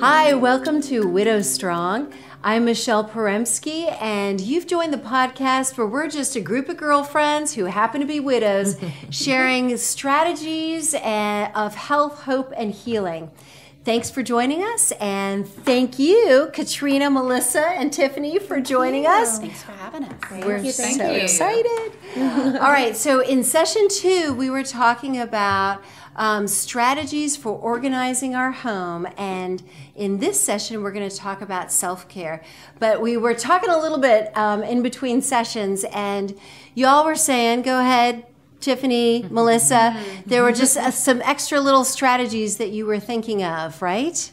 Hi, welcome to Widow Strong. I'm Michelle Poremski, and you've joined the podcast where we're just a group of girlfriends who happen to be widows sharing strategies eh, of health, hope, and healing. Thanks for joining us, and thank you, Katrina, Melissa, and Tiffany, for joining us. Thanks for having us. We're you, so thank you. excited. All right, so in session two, we were talking about um, strategies for organizing our home. And in this session, we're going to talk about self care. But we were talking a little bit um, in between sessions, and y'all were saying, go ahead. Tiffany, Melissa, there were just uh, some extra little strategies that you were thinking of, right?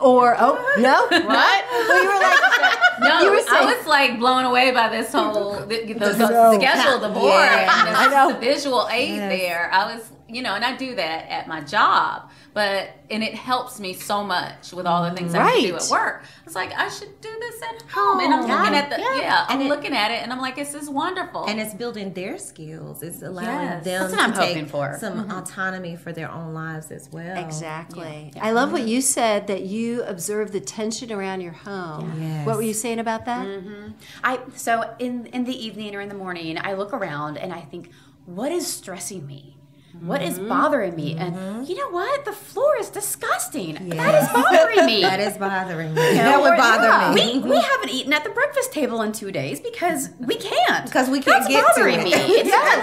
Or, oh, no? What? Well, you were like, No, You were saying- I was like blown away by this whole the, the, the No. schedule, the board, Yeah, and I the, know. the visual aid there. I was, you know, and I do that at my job, but and it helps me so much with all the things I have to do at work. It's like I should do this at home, and I'm yeah, looking at the yeah. yeah, I'm And it- looking at it, and I'm like, this is wonderful. and it's building their skills. It's allowing Yes. them That's what to I'm take hoping for. some mm-hmm. autonomy for their own lives as well. Exactly. I love what you said that you observe the tension around your home. Yes. What were you saying about that? Mm-hmm. I so in in the evening or in the morning, I look around and I think, what is stressing me? What is mm-hmm. bothering me? And mm-hmm. you know what? The floor is disgusting. That is bothering me. That is bothering me. You know, that would or- bother yeah. me. We, we mm-hmm. haven't eaten at the breakfast table in two days because we can't. Because we can't That's get to bothering it. me. It's yes.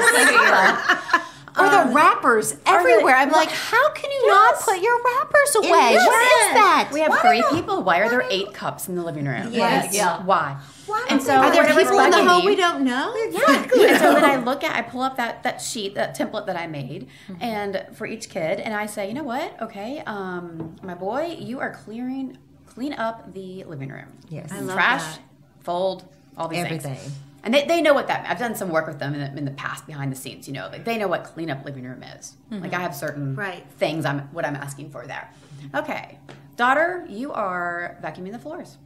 Or the um, wrappers everywhere. I'm like, how can you not put your wrappers away? Yes. What is that? We have three people. Why are there eight cups in the living room? Yes. Yeah. Why? Why And so Are there whatever's people in the home we don't know? Exactly. and so then I look at, I pull up that that sheet, that template that I made, Mm-hmm. and for each kid, and I say, you know what? Okay, um, my boy, you are clearing, clean up the living room. Yes. I love Trash, that. fold, all these Everything. things. And they, they know what that. I've done some work with them in the, in the past behind the scenes. You know, like they know what clean up living room is. Like I have certain Right. things. I'm what I'm asking for there. Okay, daughter, you are vacuuming the floors,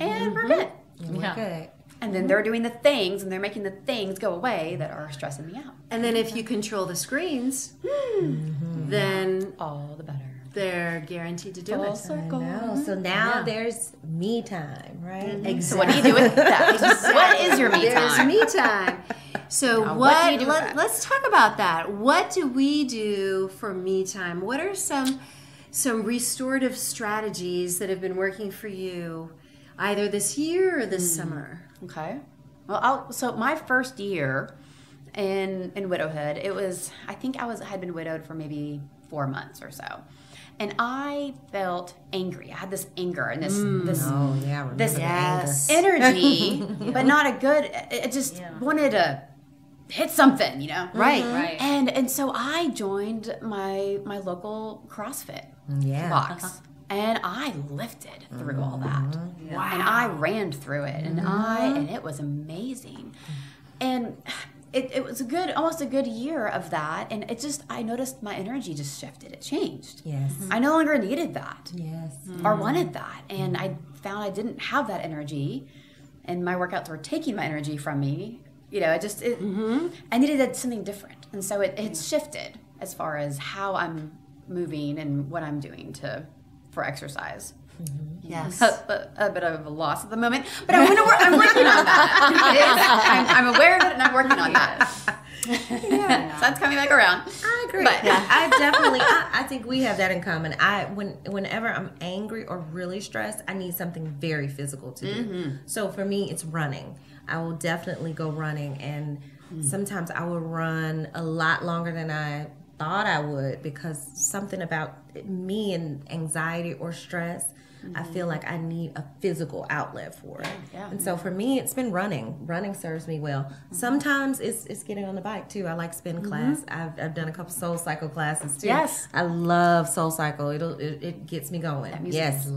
and we're good. We're Yeah. good. And then they're doing the things and they're making the things go away that are stressing me out. And then if you control the screens, mm-hmm. then All the better. they're guaranteed to do Full it. circle. No, so mm-hmm. now Yeah. there's me time, right? Mm-hmm. Exactly. So what do you do with that? what is your me time? There's time? me time. So Now, what? what do you do let, let's talk about that. What do we do for me time? What are some some restorative strategies that have been working for you, either this year or this hmm. summer? Okay. Well, I'll, so my first year in in widowhood, it was I think I was had been widowed for maybe four months or so, and I felt angry. I had this anger and this hmm. this Oh yeah, this Yes. energy, but not a good. It just Yeah. wanted to hit something, you know. Right. right. And and so I joined my my local CrossFit. Yeah. box. Uh-huh. And I lifted through all that. Wow. And I ran through it and I mm-hmm. and it was amazing. And it, it was a good almost a good year of that and it just I noticed my energy just shifted. It changed. Yes. I no longer needed that Yes. or mm-hmm. wanted that. And I found I didn't have that energy and my workouts were taking my energy from me. You know, I just it, mm-hmm. I needed something different. And so it, it shifted as far as how I'm moving and what I'm doing to for exercise. Yes. A, a, a bit of a loss at the moment, but I'm, gonna I'm working on that. I'm, I'm aware of it and I'm working on that. yeah. So that's coming back around. I agree. But- I, I definitely, I, I think we have that in common. I when whenever I'm angry or really stressed, I need something very physical to do. Mm-hmm. So for me, it's running. I will definitely go running, and Mm. sometimes I will run a lot longer than I thought I would because something about me and anxiety or stress. I feel like I need a physical outlet for it. Mm-hmm. yeah. And so for me, it's been running. Running serves me well. Sometimes it's, it's getting on the bike too. I like spin class. I've, I've done a couple SoulCycle classes too. Yes. I love SoulCycle. It'll it, it gets me going. music yes. is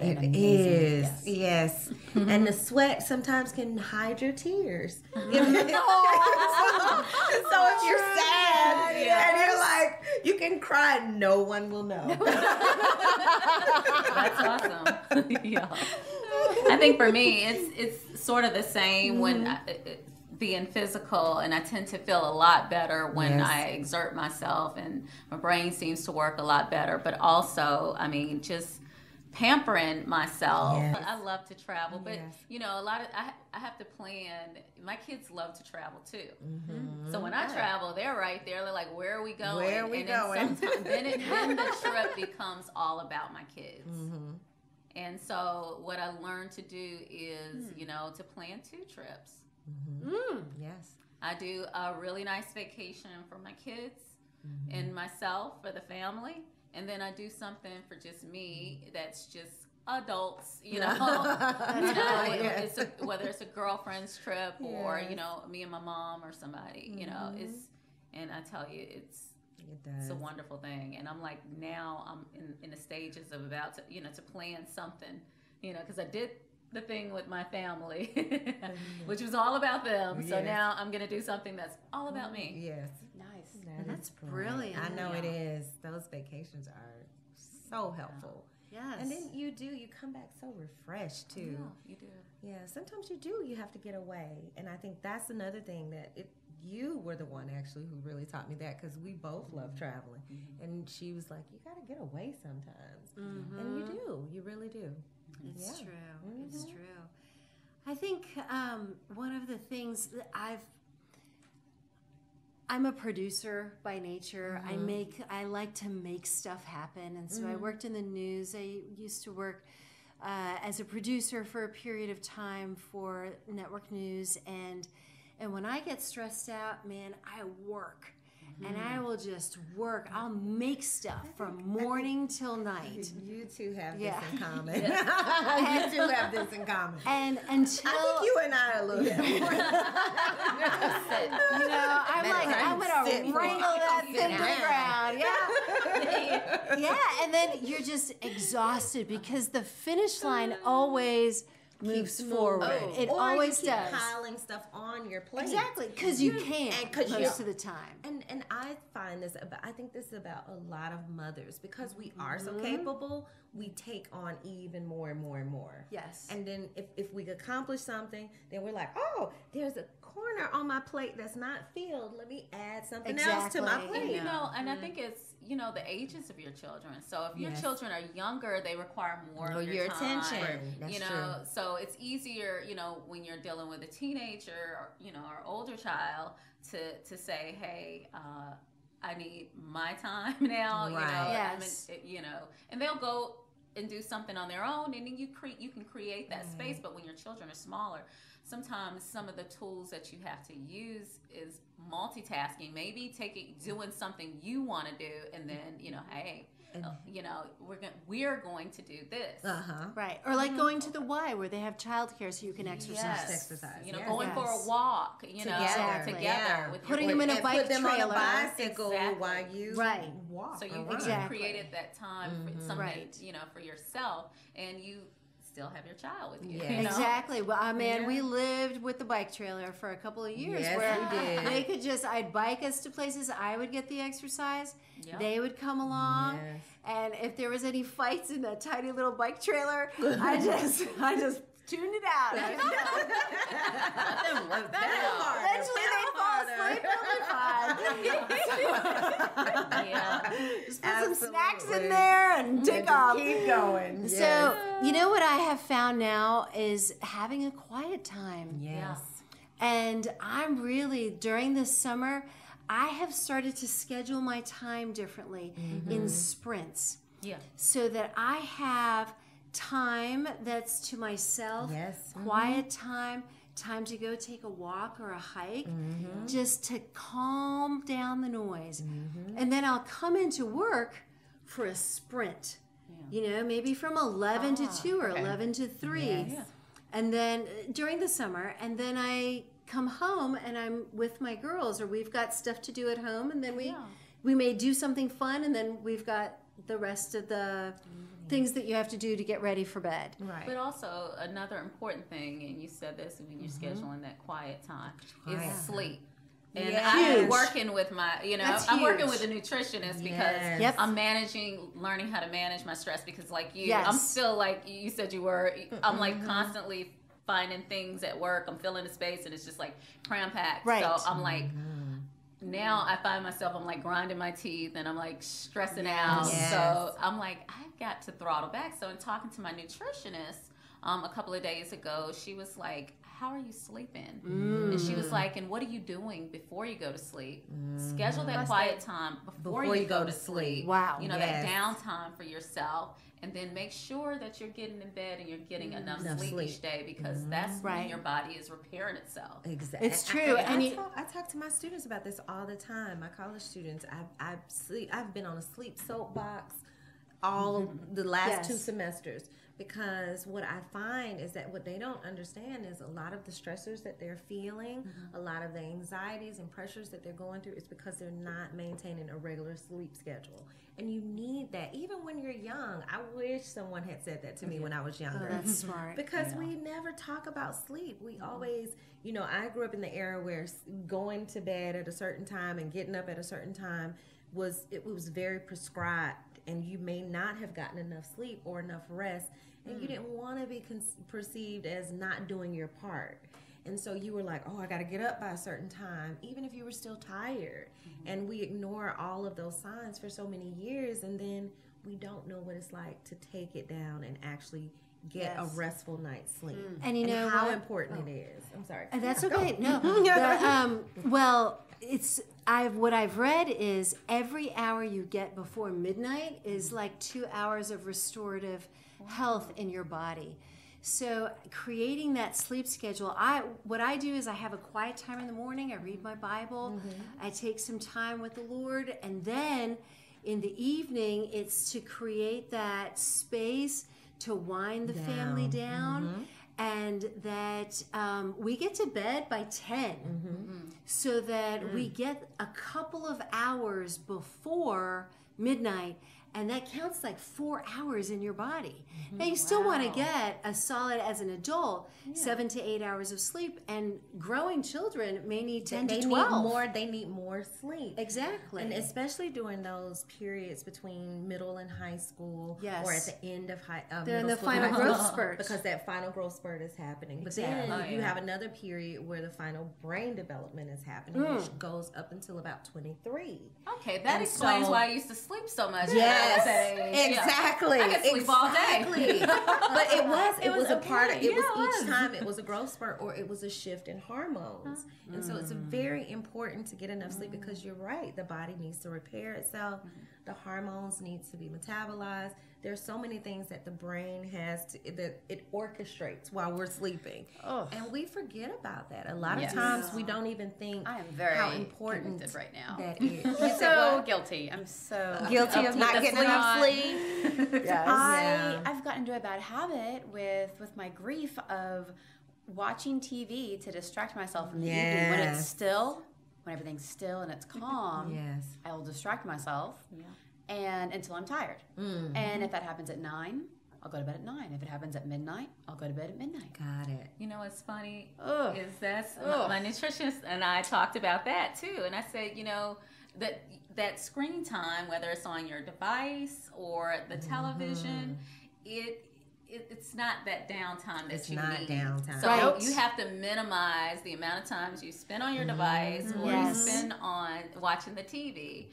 loud and amazing. is. Yes. Yes. and the sweat sometimes can hide your tears. Oh. so if you're sad and you're like, you can cry, no one will know. That's awesome. yeah. I think for me, it's it's sort of the same when I, it- it- being physical and I tend to feel a lot better when Yes. I exert myself and my brain seems to work a lot better. But also, I mean, just pampering myself. Yes. I love to travel, but Yes. you know, a lot of I, I have to plan. My kids love to travel too. Mm-hmm. So when I travel, they're right there. They're like, "Where are we going? Where are we and then going? sometime- then, it, then the trip becomes all about my kids. Mm-hmm. And so what I learned to do is, Hmm. you know, to plan two trips. Yes. I do a really nice vacation for my kids Mm-hmm. and myself for the family, and then I do something for just me that's just adults, you know. you know, Yes. it's a, whether it's a girlfriend's trip or Yes. you know me and my mom or somebody, you know. It's and I tell you, it's It does. it's a wonderful thing, and I'm like now I'm in, in the stages of about to you know to plan something, you know, because I did the thing with my family, which was all about them. So now I'm gonna do something that's all about me. Yes. That That's brilliant. I know it is. Those vacations are so helpful. Yes. And then you do, you come back so refreshed too. Yeah, you do. Yeah, sometimes you do. You have to get away, and I think that's another thing that it. You were the one actually who really taught me that because we both love mm-hmm. traveling, mm-hmm. and she was like, "You got to get away sometimes," mm-hmm. and you do. You really do. It's Yeah. true. It's true. I think um, one of the things that I've I'm a producer by nature. I make I like to make stuff happen, and so I worked in the news. I used to work uh, as a producer for a period of time for network news, and and when I get stressed out, man, I work. And I mm. will just work. I'll make stuff from morning till night. You two have Yeah. this in common. you two have this in common. And until I think you and I are a little bit more. you know, I'm like, I'm gonna wrangle that thing to the ground. Yeah. yeah. And then you're just exhausted because the finish line oh. always moves forward. moving. It Or always you keep does. piling stuff on your plate. Exactly, because you can't 'cause you- most of the time. And and I find this about I think this is about a lot of mothers because we are Mm-hmm. so capable, we take on even more and more and more. Yes. And then if, if we accomplish something, then we're like, oh, there's a corner on my plate that's not filled. Let me add something else to my Exactly. plate. You know, and I think it's you know the ages of your children. So if your Yes. children are younger, they require more Oh, of your, your time. attention. That's you know, so it's easier, you know, when you're dealing with a teenager, or, you know, or older child, to to say, hey. uh I need my time now, you know. Right. Yes. in- you know, and they'll go and do something on their own, and then you create you can create that space. But when your children are smaller, sometimes some of the tools that you have to use is multitasking. Maybe taking doing something you want to do, and then you know, hey, uh, you know, we're going we're going to do this. Uh huh. Right. Or like going to the Y where they have childcare so you can exercise. Yes. Exercise, You know, yes. going for a walk. You know, Together, together yeah. with Putting kids. them in a bike put them trailer. on a bicycle Exactly. while you Right. walk. So you or you run. Exactly. created that time for something Right. you know for yourself, and you still have your child with you. Yeah. you know? Exactly. Well, uh, man, Yeah. we lived with the bike trailer for a couple of years Yes, where we did. they could just, I'd bike us to places, I would get the exercise, Yep. they would come along, Yes. and if there was any fights in that tiny little bike trailer, I just, I just tuned it out. Eventually they fall asleep, they'll be fine. Yeah. Just put some snacks in there and take off. Keep going. So, you know what I have found now is having a quiet time. yes. And I'm really, during this summer, I have started to schedule my time differently Mm-hmm. in sprints Yeah. so that I have time that's to myself, Yes. Mm-hmm. quiet time, time to go take a walk or a hike, Mm-hmm. just to calm down the noise. Mm-hmm. And then I'll come into work for a sprint. You know, maybe from 11 to 2 or 11 to 3. Ah, Yes. And then uh, during the summer, and then I come home and I'm with my girls, or we've got stuff to do at home, and then we Yeah. we may do something fun, and then we've got the rest of the Mm-hmm. things that you have to do to get ready for bed. Right. But also another important thing, and you said this when you're mm-hmm. scheduling that quiet time, Quiet. is sleep. And Yes. I'm working with my, you know, That's I'm working with a nutritionist because Yes. I'm managing, learning how to manage my stress because, like you, Yes. I'm still like you said you were. I'm like mm-hmm. constantly finding things at work. I'm filling the space and it's just like cram packed. Right. So I'm like, now I find myself, I'm like grinding my teeth and I'm like stressing out. Yes. So I'm like, I've got to throttle back. So in talking to my nutritionist um, a couple of days ago, she was like, how are you sleeping? And she was like, and what are you doing before you go to sleep? Schedule that quiet time before, Before you, go, to sleep. Wow. You know, Yes. that downtime for yourself. And then make sure that you're getting in bed and you're getting enough, Enough sleep, sleep. each day because mm-hmm. that's Right. when your body is repairing itself. Exactly. It's true, I, and I, you- talk, I talk to my students about this all the time. My college students. I've I've sleep. I've been on a sleep soapbox all of the last Yes. two semesters because what I find is that what they don't understand is a lot of the stressors that they're feeling, mm-hmm. a lot of the anxieties and pressures that they're going through is because they're not maintaining a regular sleep schedule. And you need that even when you're young. I wish someone had said that to me when I was younger. Oh, that's smart. Because we never talk about sleep. We mm-hmm. always, you know, I grew up in the era where going to bed at a certain time and getting up at a certain time was it was very prescribed, and you may not have gotten enough sleep or enough rest, and you didn't want to be con- perceived as not doing your part. And so you were like, oh, I got to get up by a certain time, even if you were still tired. And we ignore all of those signs for so many years, and then we don't know what it's like to take it down and actually get Yes. a restful night's sleep. And you know how what? important it is. I'm sorry. Uh, That's okay. No. The, um, well, it's I've what I've read is every hour you get before midnight is like two hours of restorative health in your body. So creating that sleep schedule, I what I do is I have a quiet time in the morning. I read my Bible. Mm-hmm. I take some time with the Lord, and then in the evening, it's to create that space to wind the family down mm-hmm. And that um, we get to bed by 10 so that we get a couple of hours before midnight and that counts like four hours in your body now you still want to get a solid as an adult seven to eight hours of sleep and growing children may need 10 they to need 12 more. They need more sleep. exactly And especially during those periods between middle and high school, Yes. or at the end of high, uh, They're in the school final growth spurt. because that final growth spurt is happening. But Exactly. then Oh, you have another period where the final brain development is happening, Mm. which goes up until about twenty three. Okay, that And explains so- why I used to sleep so much. Yes, Yeah. exactly. I could sleep all day. Exactly. but it was it, It was, was a part of it Yeah, was each was. time it was a growth spurt or it was a shift in hormones. And so it's mm. very important to get enough sleep because you're right, the body needs to repair itself. Mm-hmm. The hormones needs to be metabolized. There's so many things that the brain has to that it orchestrates while we're sleeping. Oh. And we forget about that. A lot Yes. of times we don't even think I am very how important convicted right now. that is. I'm so guilty. I'm so uh, Guilty of not getting enough sleep. sleep. I Yeah. I've gotten into a bad habit with with my grief of watching TV to distract myself from the evening when it's still, when everything's still and it's calm. Yes. I will distract myself, and until I'm tired. Mm-hmm. And if that happens at nine, I'll go to bed at nine. If it happens at midnight, I'll go to bed at midnight. Got it. You know what's funny Ugh. is that's Ugh. my, my nutritionist and I talked about that too, and I said, you know, that that screen time, whether it's on your device or the Mm-hmm. television, it. It, it's not that downtime that It's you not need. downtime. So Right. you have to minimize the amount of times you spend on your device or Yes. you spend on watching the TV,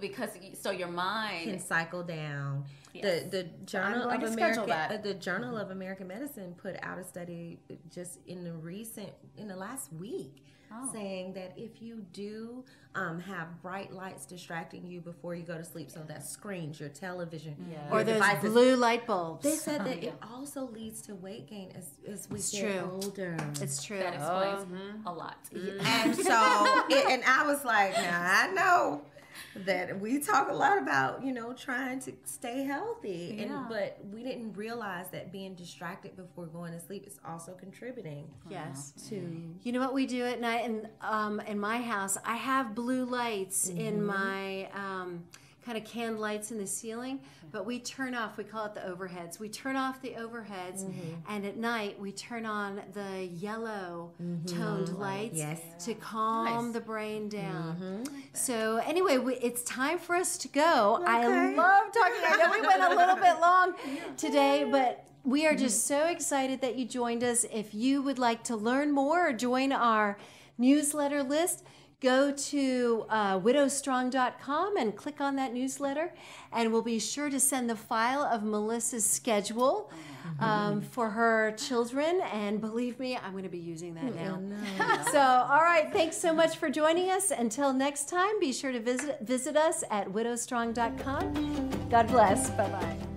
because so your mind can cycle down. Yes. The the Journal of American uh, the Journal of American Medicine put out a study just in the recent in the last week Oh. saying that if you do um, have bright lights distracting you before you go to sleep, so that screens, your television, Yeah. your or those devices, blue light bulbs they said that it also leads to weight gain as, as we It's get true. older. it's true that explains Mm-hmm. a lot. and so it, and i was like now i know that we talk a lot about you know trying to stay healthy. Yeah. and but we didn't realize that being distracted before going to sleep is also contributing. Yes. To You know what we do at night? In um, in my house? I have blue lights in my um, kind of canned lights in the ceiling, mm-hmm. but we turn off. We call it the overheads. We turn off the overheads, mm-hmm. and at night we turn on the yellow mm-hmm. toned lights Yes. to calm Nice. the brain down. So anyway, we, it's time for us to go. I love talking. I know we went a little bit long today, but we are just so excited that you joined us. If you would like to learn more or join our newsletter list, go to uh, widowstrong.com and click on that newsletter, and we'll be sure to send the file of Melissa's schedule um, for her children. And believe me, I'm going to be using that now. so, all right, thanks so much for joining us. Until next time, be sure to visit visit us at widowstrong.com. God bless. Bye bye.